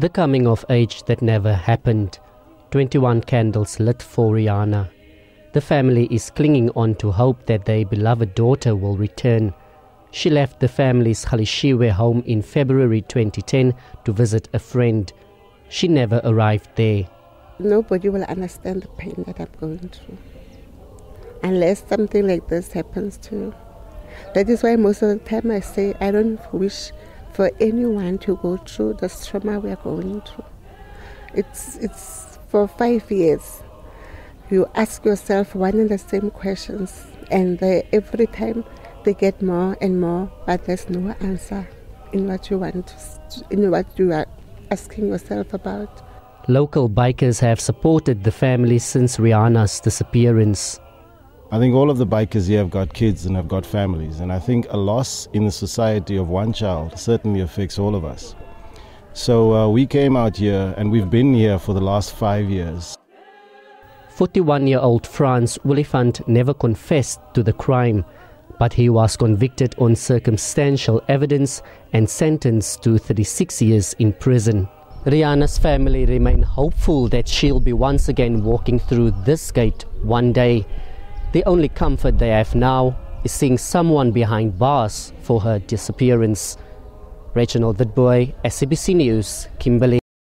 The coming of age that never happened. 21 candles lit for Rehanna. The family is clinging on to hope that their beloved daughter will return. She left the family's Galeshewe home in February 2010 to visit a friend. She never arrived there. Nobody will understand the pain that I'm going through unless something like this happens to you. That is why most of the time I say I don't wish for anyone to go through the trauma we are going through. It's, it's for five years. You ask yourself one and the same questions, and they, every time they get more and more, but there's no answer in what you want, to, in what you are asking yourself about. Local bikers have supported the family since Rehanna's disappearance. I think all of the bikers here have got kids and have got families, and I think a loss in the society of one child certainly affects all of us. So uh, we came out here, and we've been here for the last five years. 41 year old Franz Willifant never confessed to the crime, but he was convicted on circumstantial evidence and sentenced to 36 years in prison. Rehanna's family remain hopeful that she'll be once again walking through this gate one day. The only comfort they have now is seeing someone behind bars for her disappearance. Reginald Witbooi, SABC News, Kimberley.